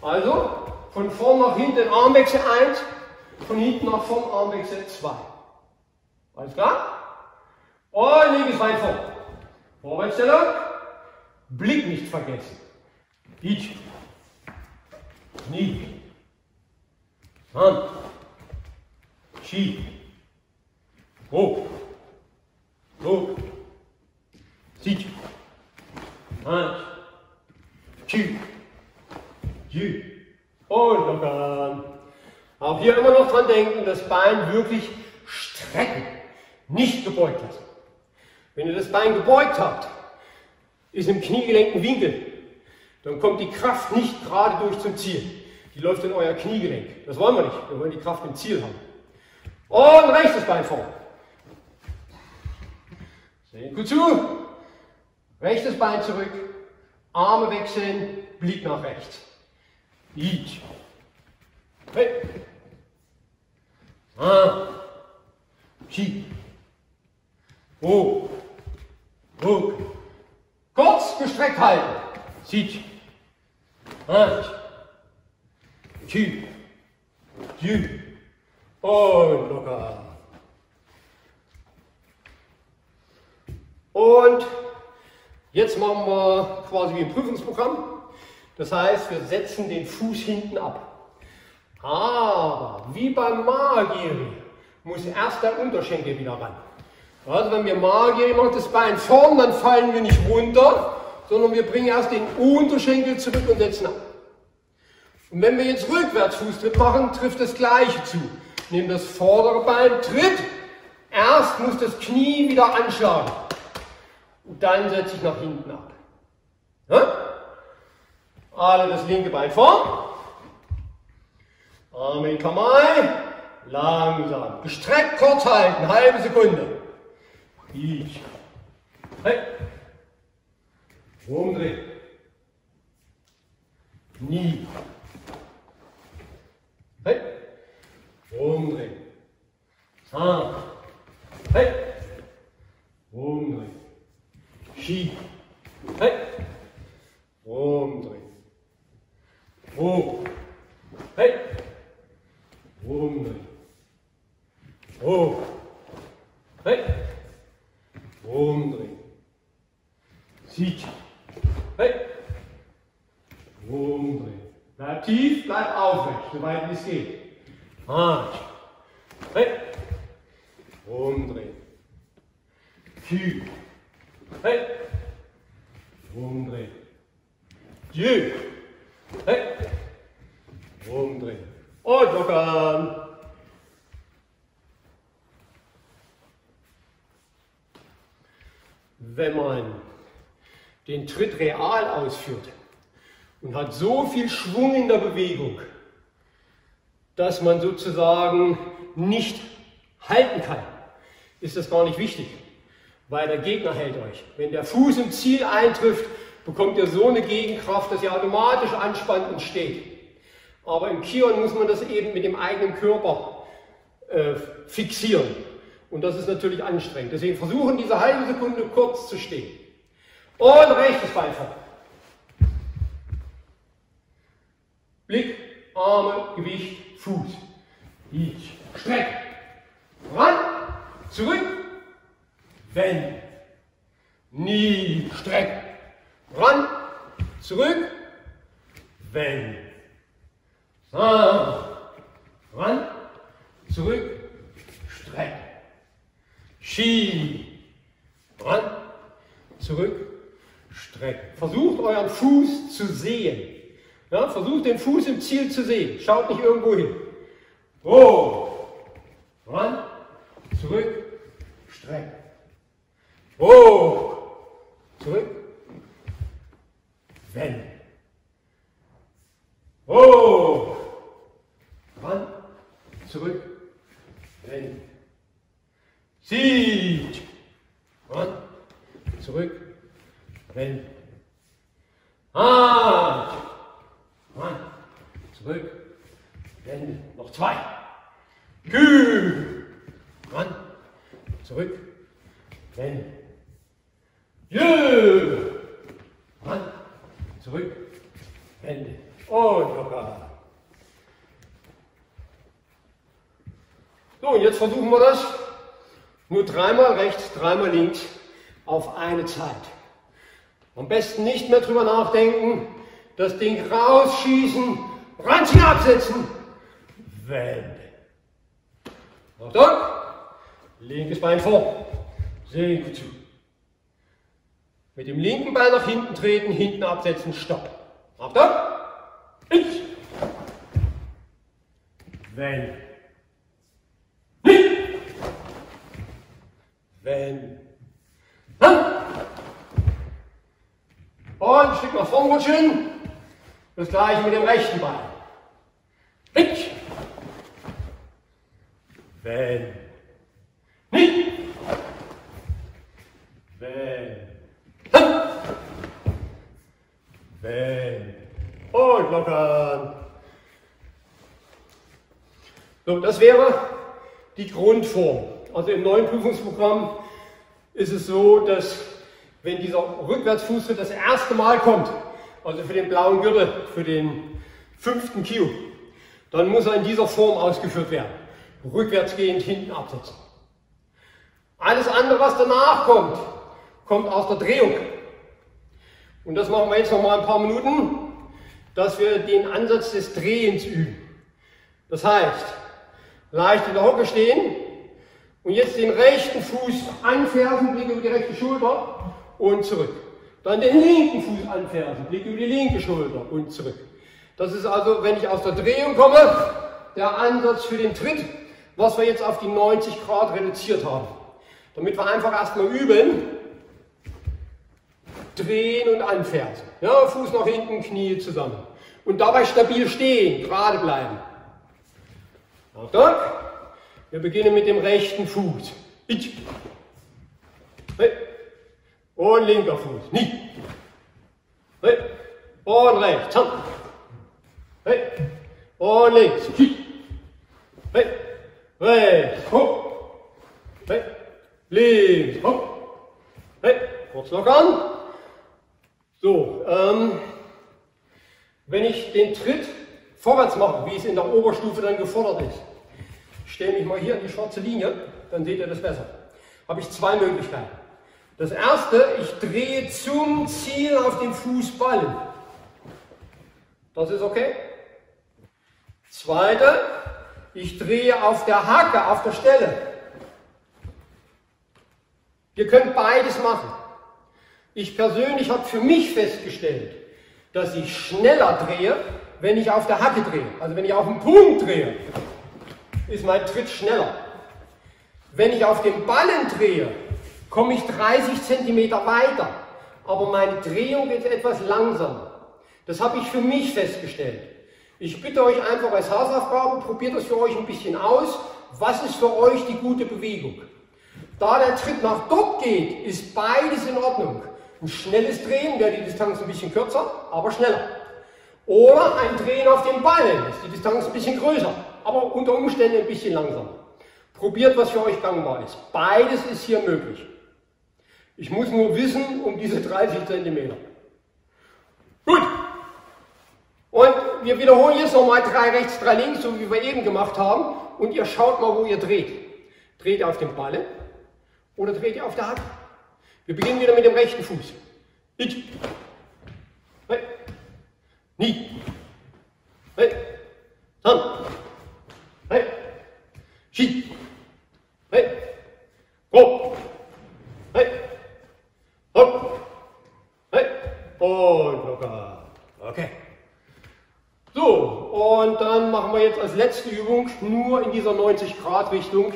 Also von vorn nach hinten Armwechsel 1, von hinten nach vorn Armwechsel 2. Alles klar? Und linkes Bein vor. Vorwärtsstellung. Blick nicht vergessen. Ich. Knie. Hand. Ski. Hoch. Hoch. Sit. Hand. Ski. Jü. Und lockern. Auch hier immer noch dran denken, das Bein wirklich strecken. Nicht gebeugt lassen. Wenn ihr das Bein gebeugt habt, ist im Kniegelenk ein Winkel. Dann kommt die Kraft nicht gerade durch zum Ziel. Die läuft in euer Kniegelenk. Das wollen wir nicht. Wir wollen die Kraft im Ziel haben. Und rechtes Bein vor. Sehen gut zu. Rechtes Bein zurück. Arme wechseln. Blick nach rechts. Ich. Hey. Ah. Schieb. Hoch. Hoch. Kurz gestreckt halten. Sieht. Hand. Schieb. Schieb. Und locker. Und jetzt machen wir quasi wie ein Prüfungsprogramm. Das heißt, wir setzen den Fuß hinten ab. Aber wie beim Magiri muss erst der Unterschenkel wieder ran. Also wenn wir Magiri machen, das Bein vorn, dann fallen wir nicht runter, sondern wir bringen erst den Unterschenkel zurück und setzen ab. Und wenn wir jetzt Rückwärtsfußtritt machen, trifft das Gleiche zu. Nehmen das vordere Bein, tritt, erst muss das Knie wieder anschlagen. Und dann setze ich nach hinten ab. Ja? Alle das linke Bein vor. Arme in Kamai. Langsam. Gestreckt kurz halten. Halbe Sekunde. Ich. Hey. Umdrehen. Nie. Hey. Umdrehen. Zahn. Hey. Umdrehen. Schieb. Hey. Umdrehen. Hoch. Hey. Umdrehen. Hoch. Hey. Umdrehen. Sieht. Hey. Umdrehen. Bleib tief, bleib aufrecht, soweit wie es geht. Arsch. Hey. Umdrehen. Kühl. Hey. Umdrehen. Jü. Hey. Umdrehen. Und lockern. Wenn man den Tritt real ausführt und hat so viel Schwung in der Bewegung, dass man sozusagen nicht halten kann, ist das gar nicht wichtig, weil der Gegner hält euch. Wenn der Fuß im Ziel eintrifft, bekommt ihr so eine Gegenkraft, dass ihr automatisch anspannt und steht. Aber im Kion muss man das eben mit dem eigenen Körper äh, fixieren. Und das ist natürlich anstrengend. Deswegen versuchen diese halbe Sekunde kurz zu stehen. Und rechtes Bein vor. Blick, Arme, Gewicht, Fuß. Ich. Streck. ran, zurück, wenden. Nie strecken. Ran, zurück, wenden. Ah, ran, zurück, strecken. Schieb, ran, zurück, strecken. Versucht euren Fuß zu sehen. Ja, versucht den Fuß im Ziel zu sehen. Schaut nicht irgendwo hin. Oh, ran, zurück, strecken. Oh, zurück, wenden. Oh, ran, zurück, wenden. Zieht, ran, zurück, wenden. Ah, ran, zurück, wenden. Noch zwei. Kühl, ran, zurück, wenden. Jö, ran, zurück, wenden. Und locker. So, und jetzt versuchen wir das nur dreimal rechts, dreimal links auf eine Zeit. Am besten nicht mehr drüber nachdenken, das Ding rausschießen, ranziehen, absetzen, wenden. Achtung, linkes Bein vor, Senke zu. Mit dem linken Bein nach hinten treten, hinten absetzen, stopp. Achtung, ich, wenden. Nicht. Wenn. Und ein Stück nach vorn rutschen. Das gleiche mit dem rechten Bein. Ich. Wenn. Nicht. Wenn. Wenn. Und lockern. So, das wäre die Grundform. Also im neuen Prüfungsprogramm ist es so, dass wenn dieser Rückwärtsfußtritt das erste Mal kommt, also für den blauen Gürtel, für den fünften Q, dann muss er in dieser Form ausgeführt werden. Rückwärtsgehend hinten absetzen. Alles andere, was danach kommt, kommt aus der Drehung. Und das machen wir jetzt noch mal ein paar Minuten, dass wir den Ansatz des Drehens üben. Das heißt, leicht in der Hocke stehen, und jetzt den rechten Fuß anfersen, Blick über die rechte Schulter und zurück. Dann den linken Fuß anfersen, Blick über die linke Schulter und zurück. Das ist also, wenn ich aus der Drehung komme, der Ansatz für den Tritt, was wir jetzt auf die 90 Grad reduziert haben. Damit wir einfach erstmal üben, drehen und anfersen. Ja, Fuß nach hinten, Knie zusammen. Und dabei stabil stehen, gerade bleiben. Achtung. Wir beginnen mit dem rechten Fuß. Ich. Hey. Und linker Fuß. Nie. Hey. Und rechts. Und links. Hey. Rechts. Hopp. Links. Hopp. Hey. Kurz lockern. So, ähm, wenn ich den Tritt vorwärts mache, wie es in der Oberstufe dann gefordert ist, stelle mich mal hier an die schwarze Linie, dann seht ihr das besser. Habe ich zwei Möglichkeiten. Das erste, ich drehe zum Ziel auf den Fußballen. Das ist okay. Zweite, ich drehe auf der Hacke, auf der Stelle. Ihr könnt beides machen. Ich persönlich habe für mich festgestellt, dass ich schneller drehe, wenn ich auf der Hacke drehe. Also wenn ich auf den Punkt drehe, ist mein Tritt schneller. Wenn ich auf den Ballen drehe, komme ich 30 cm weiter, aber meine Drehung ist etwas langsamer. Das habe ich für mich festgestellt. Ich bitte euch einfach als Hausaufgabe, probiert das für euch ein bisschen aus. Was ist für euch die gute Bewegung? Da der Tritt nach dort geht, ist beides in Ordnung. Ein schnelles Drehen wäre die Distanz ein bisschen kürzer, aber schneller. Oder ein Drehen auf den Ballen ist die Distanz ein bisschen größer, aber unter Umständen ein bisschen langsamer. Probiert, was für euch gangbar ist. Beides ist hier möglich. Ich muss nur wissen um diese 30 cm. Gut. Und wir wiederholen jetzt nochmal drei rechts, drei links, so wie wir eben gemacht haben. Und ihr schaut mal, wo ihr dreht. Dreht ihr auf dem Balle oder dreht ihr auf der Hacke? Wir beginnen wieder mit dem rechten Fuß. Ich. Hey. Nie. Hey. Dann. Hey. Schied. Hey. Go. Hey. Hopp. Hey. Und locker. Okay. So, und dann machen wir jetzt als letzte Übung nur in dieser 90 Grad Richtung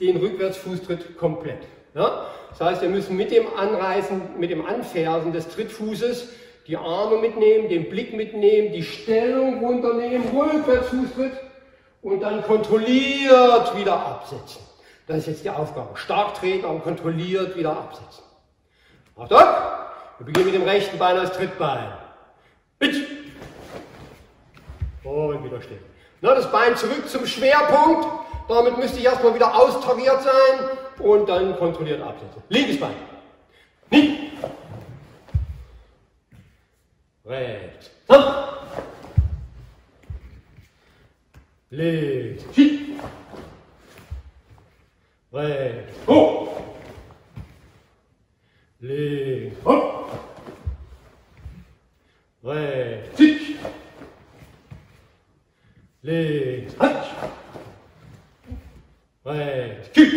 den Rückwärtsfußtritt komplett. Ja? Das heißt, wir müssen mit dem Anreißen, mit dem Anfersen des Trittfußes die Arme mitnehmen, den Blick mitnehmen, die Stellung runternehmen, Rückwärtsfußtritt und dann kontrolliert wieder absetzen. Das ist jetzt die Aufgabe. Stark treten, aber kontrolliert wieder absetzen. Achtung! Wir beginnen mit dem rechten Bein als Trittbein. Bitte! Und wieder stehen. Na, das Bein zurück zum Schwerpunkt. Damit müsste ich erstmal wieder austariert sein und dann kontrolliert absetzen. Linkes Bein. Nie. Rechts. Hopp. Links. Schieb. Rechts. Hoch. Links. Hopp. Rechts. Schieb. Links. Halt. Rechts. Kick.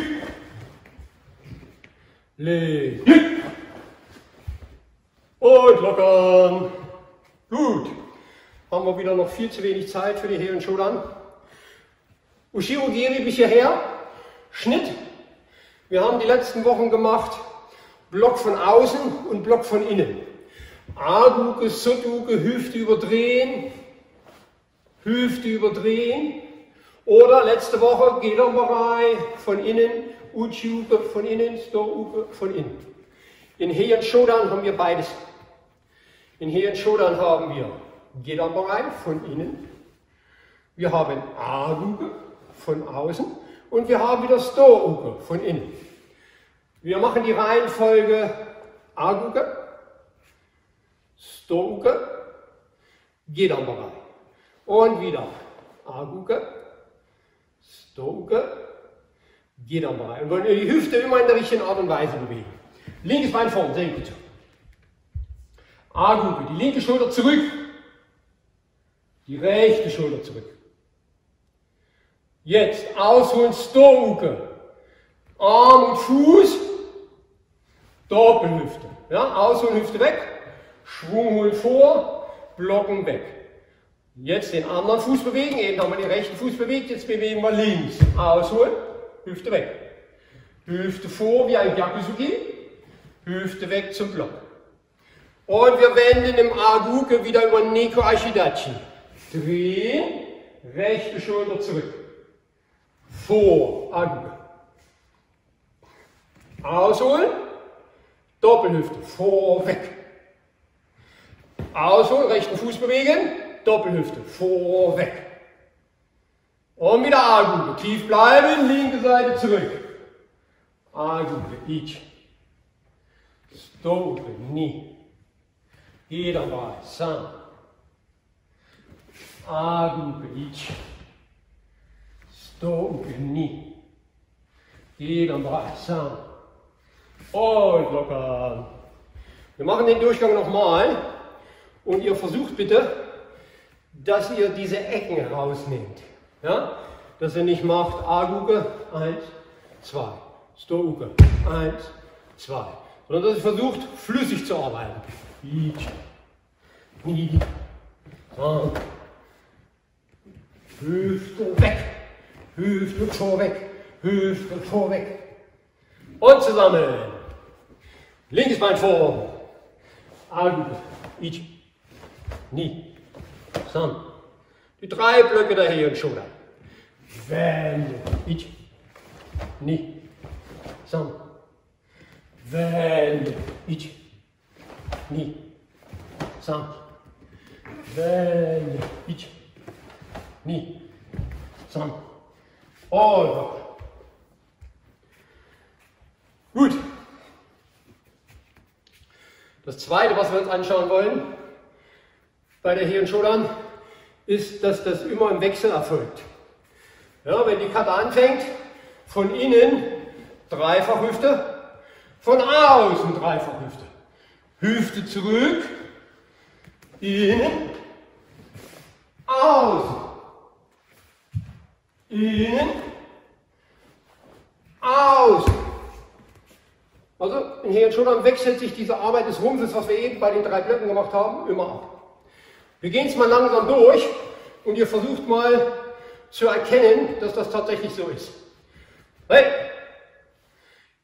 Links. Kick. Und lockern. Gut. Haben wir wieder noch viel zu wenig Zeit für die und Schultern. Ushiro Giri bis hierher. Schnitt. Wir haben die letzten Wochen gemacht Block von außen und Block von innen. Aduke, Sotuke, Hüfte überdrehen, Hüfte überdrehen. Oder letzte Woche Gederberei von innen, Uchiuke von innen, Storuke von innen. In Heian Shodan haben wir beides. In Heian Shodan haben wir Gederberei von innen. Wir haben Aduke von außen und wir haben wieder Storuke von innen. Wir machen die Reihenfolge Aguke, Storuke, Gederberei. Und wieder Aguke, Stoke, Gederberei. Und wollen die Hüfte immer in der richtigen Art und Weise bewegen. Linkes Bein vorn, sehr gut. Aguke, die linke Schulter zurück. Die rechte Schulter zurück. Jetzt ausholen, Stoke. Arm und Fuß, Doppelhüfte. Ja, ausholen, Hüfte weg. Schwung holen vor, blocken weg. Jetzt den anderen Fuß bewegen. Eben haben wir den rechten Fuß bewegt. Jetzt bewegen wir links. Ausholen. Hüfte weg. Hüfte vor wie ein Gyakusuki. Hüfte weg zum Block. Und wir wenden im Aguke wieder über Neko Ashidachi. Drehen. Rechte Schulter zurück. Vor. Aguke. Ausholen. Doppelhüfte. Vor, weg. Ausholen. Rechten Fuß bewegen. Doppelhüfte, vorweg. Und wieder Agude, tief bleiben, linke Seite zurück. Agude, ich. Stoke, ni. Jeder mal, san. Agude, ich. Stoke, ni. Jeder mal, san. Und locker. Wir machen den Durchgang nochmal. Und ihr versucht bitte, dass ihr diese Ecken rausnehmt. Ja? Dass ihr nicht macht Aguke, 1, 2, Stouke, 1, 2. Sondern dass ihr versucht, flüssig zu arbeiten. Hüfte weg, Hüfte vorweg, Hüfte vorweg. Und zusammen. Linkes Bein vor. Aguke, ich, nie. San. Die drei Blöcke der He und Shoda. Wende. Ich. Ni. San. Wende. Ich. Ni. San. Wende. Ich. Ni. San. Oh. Gut. Das zweite, was wir uns anschauen wollen, bei der Hirn Shodan, ist, dass das immer im Wechsel erfolgt. Ja, wenn die Karte anfängt, Von innen Dreifachhüfte, von außen Dreifachhüfte. Hüfte zurück, innen, außen, innen, außen. Also in Hier und wechselt sich diese Arbeit des Rumpfes, was wir eben bei den drei Blöcken gemacht haben, immer ab. Wir gehen es mal langsam durch und ihr versucht mal zu erkennen, dass das tatsächlich so ist. Hey.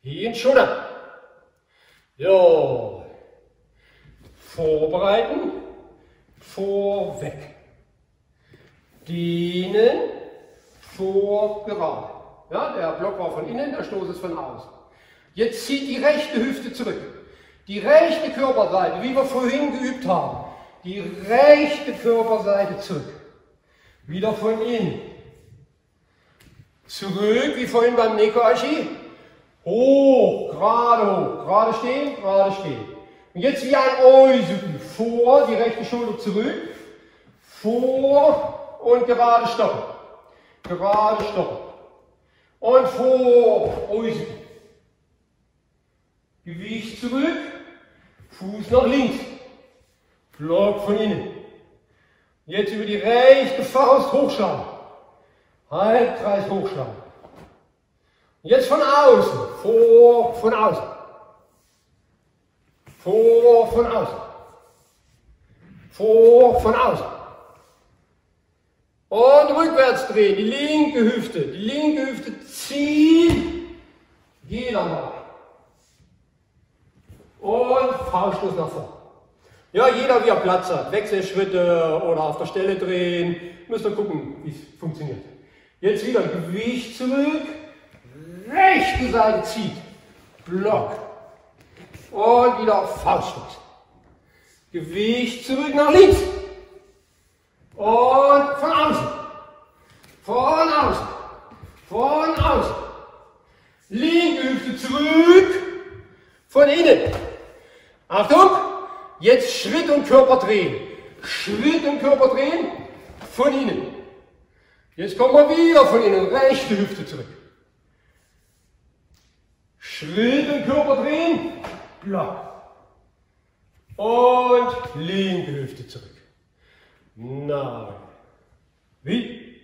Hin, Schulter. Jo. Vorbereiten. Vorweg. Dienen. Vor, gerade. Ja, der Block war von innen, der Stoß ist von außen. Jetzt zieht die rechte Hüfte zurück. Die rechte Körperseite, wie wir vorhin geübt haben, die rechte Körperseite zurück. Wieder von innen. Zurück, wie vorhin beim Nekoashi. Hoch, gerade hoch. Gerade stehen, gerade stehen. Und jetzt wie ein Oisuki. Vor, die rechte Schulter zurück. Vor und gerade stoppen. Gerade stoppen. Und vor, Oisuki. Gewicht zurück. Fuß nach links. Block von innen. Jetzt über die rechte Faust hochschlagen. Halbkreis hochschlagen. Jetzt von außen. Vor, von außen. Vor, von außen. Vor, von außen. Und rückwärts drehen. Die linke Hüfte. Die linke Hüfte ziehen. Geh dann mal. Und Fauststoß nach vorne. Ja, jeder wie er Platz hat. Wechselschritte oder auf der Stelle drehen. Müsst ihr gucken, wie es funktioniert. Jetzt wieder Gewicht zurück. Rechte Seite zieht. Block. Und wieder Fauststoß. Gewicht zurück nach links. Und von außen. Von außen. Von außen. Linke Hüfte zurück. Von innen. Achtung. Jetzt Schritt und Körper drehen. Schritt und Körper drehen. Von innen. Jetzt kommen wir wieder von innen. Rechte Hüfte zurück. Schritt und Körper drehen. Block. Und linke Hüfte zurück. Nein. Wie?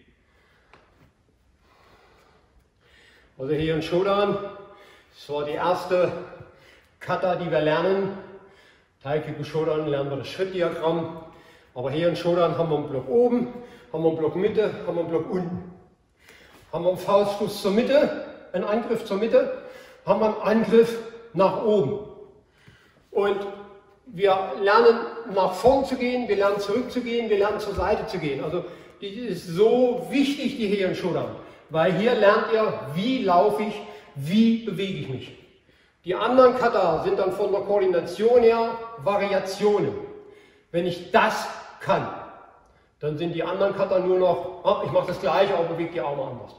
Also hier in Shodan, das war die erste Kata, die wir lernen. Taikiku Shodan lernen wir das Schrittdiagramm. Aber hier in Shodan haben wir einen Block oben, haben wir einen Block Mitte, haben wir einen Block unten. Haben wir einen Faustfuß zur Mitte, einen Angriff zur Mitte, haben wir einen Angriff nach oben. Und wir lernen nach vorn zu gehen, wir lernen zurückzugehen, wir lernen zur Seite zu gehen. Also die ist so wichtig, die Heian Shodan, weil hier lernt ihr, wie laufe ich, wie bewege ich mich. Die anderen Kata sind dann von der Koordination her Variationen. Wenn ich das kann, dann sind die anderen Kata nur noch, ah, ich mache das gleiche, aber bewege die Arme anders.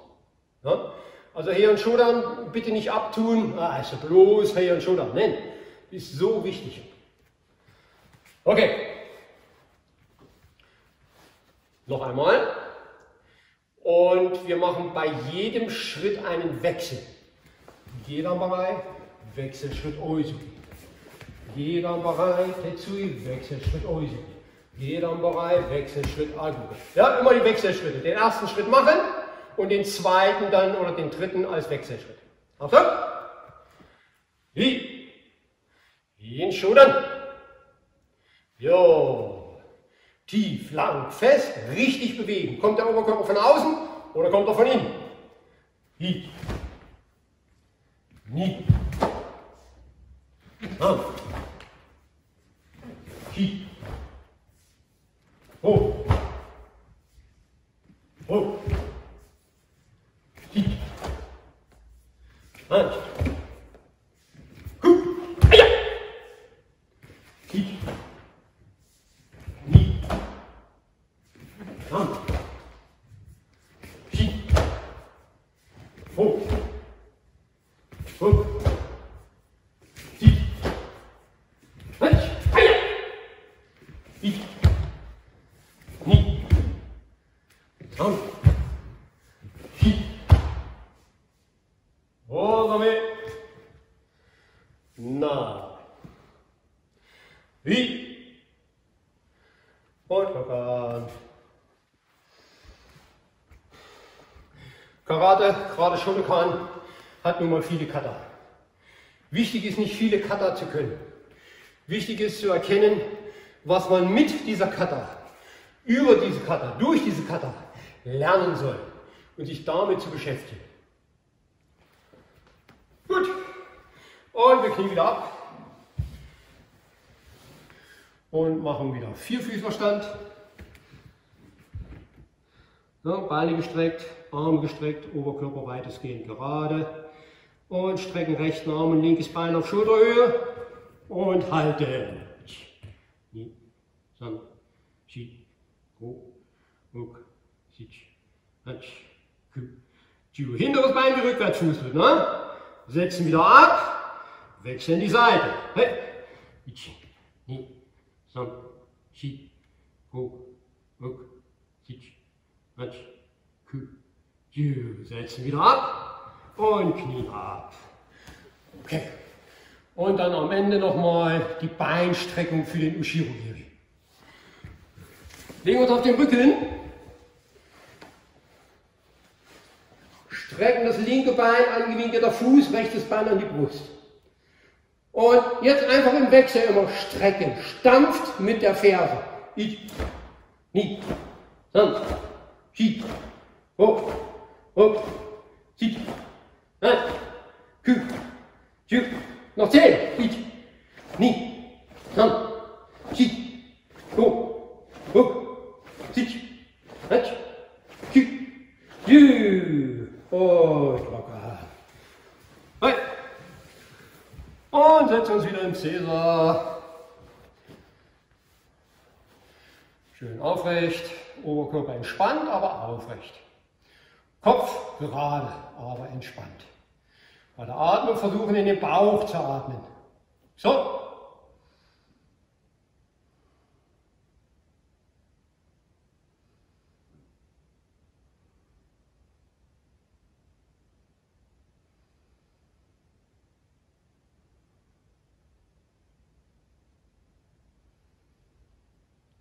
Ja? Also Heian Shodan bitte nicht abtun, ah, also bloß Heian Shodan. Nein, ist so wichtig. Okay. Noch einmal. Und wir machen bei jedem Schritt einen Wechsel. Jeder Bereich, Wechselschritt Oisuki. Jeder Bereich, Tetsui, Wechselschritt Oisuki. Jeder Bereich, Wechselschritt Agure. Ja, immer die Wechselschritte. Den ersten Schritt machen und den zweiten dann oder den dritten als Wechselschritt. Achtung! Wie? Wie in Schudern. Jo. Tief, lang, fest, richtig bewegen. Kommt der Oberkörper von außen oder kommt er von innen? Hi. Ni. Ah. Hi. Shotokan, hat nun mal viele Kata. Wichtig ist nicht viele Kata zu können. Wichtig ist zu erkennen, was man mit dieser Kata, über diese Kata, durch diese Kata lernen soll und sich damit zu beschäftigen. Gut. Und wir knien wieder ab. Und machen wieder Vierfüßlerstand. So, Beine gestreckt, Arme gestreckt, Oberkörper weitestgehend gerade. Und strecken rechten Arm und linkes Bein auf Schulterhöhe. Und halten. San, Shi, Ho, Ruck, Sich, Hatsch, Kü. Hinteres Bein wie Rückwärtsfuß. Ne? Setzen wieder ab. Wechseln die Seite. Hey. Ichi, Ni, San, Shi, Ho, Ruck, Sich, Hatsch, Kü. Gut, setzen wieder ab und Knie ab. Okay. Und dann am Ende nochmal die Beinstreckung für den Ushiro-Giri. Legen uns auf den Rücken. Strecken das linke Bein, angewinkelter Fuß, rechtes Bein an die Brust. Und jetzt einfach im Wechsel immer strecken. Stampft mit der Ferse. Ich, nie, sanft, schieb, hoch. 5, 6, 7、8、9、10、noch 10, 1、2、3、4、5、6、7, 8, 9, 10 und locker. Hey. Und setzen uns wieder im Cäsar. Schön aufrecht, Oberkörper entspannt, aber aufrecht. Kopf gerade, aber entspannt. Bei der Atmung versuchen in den Bauch zu atmen. So.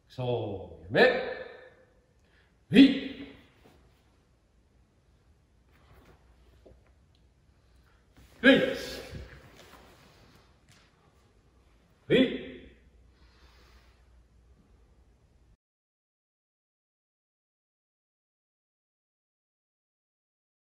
So. Links. Wie.